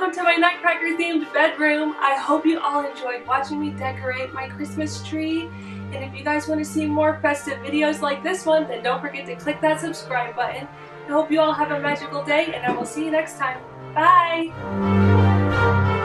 welcome to my Nutcracker themed bedroom. I hope you all enjoyed watching me decorate my Christmas tree. And if you guys want to see more festive videos like this one, then don't forget to click that subscribe button. I hope you all have a magical day and I will see you next time. Bye!